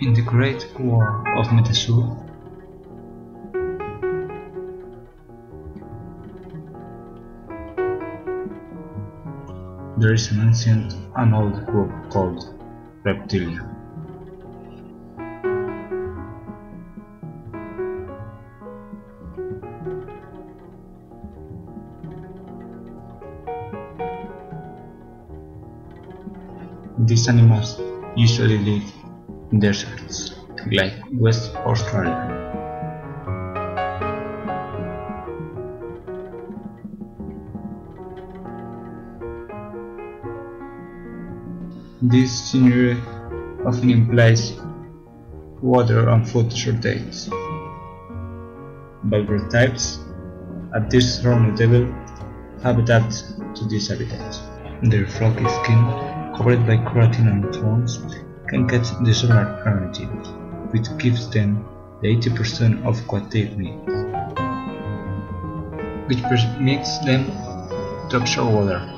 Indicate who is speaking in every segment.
Speaker 1: In the Great War of Metazoa, there is an ancient and old group called Reptilia. These animals usually live deserts, like West Australia. This scenery often implies water and food shortages. But types at this thorny devil have adapted to this habitat. Their flaky skin, covered by keratin and thorns, can catch the solar energy, which gives them the 80% of what they need, which permits them to absorb water.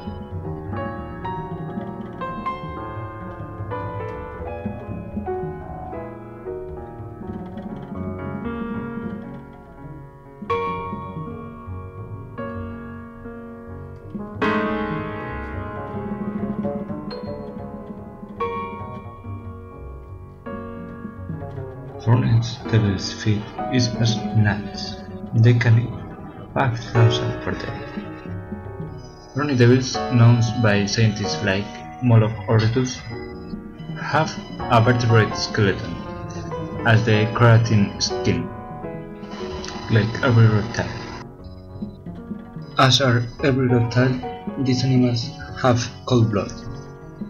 Speaker 1: Hornets devil's feet is as nuts. They can eat 5,000 per day. Thorny devils, known by scientists like Moloch have a vertebrate skeleton, as the keratin skin, like every reptile. As are every reptile, these animals have cold blood.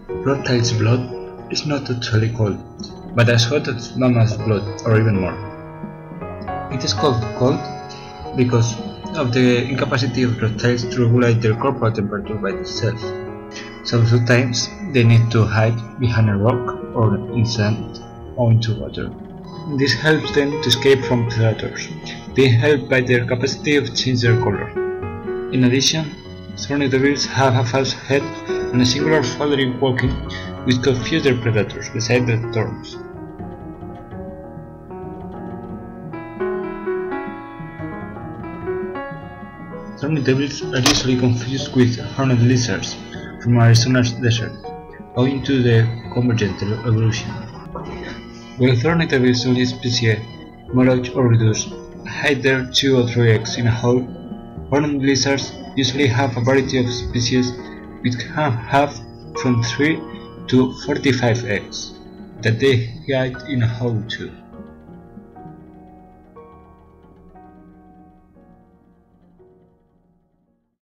Speaker 1: Reptiles' blood is not actually cold, but as hot as mammal's blood or even more. It is called cold because of the incapacity of reptiles to regulate their corporal temperature by themselves. So sometimes they need to hide behind a rock or in sand or into water. This helps them to escape from predators, being helped by their capacity of change their color. In addition, thorny devils have a false head and a singular following walking which confused their predators beside the thorns. Thorny devils are usually confused with horned lizards from Arizona's desert, owing to the convergent evolution. While thorny devils this species, Moloch horridus, hide their two or three eggs in a hole, horned lizards usually have a variety of species which can have from 3 to 45 eggs that they hide in a hole too.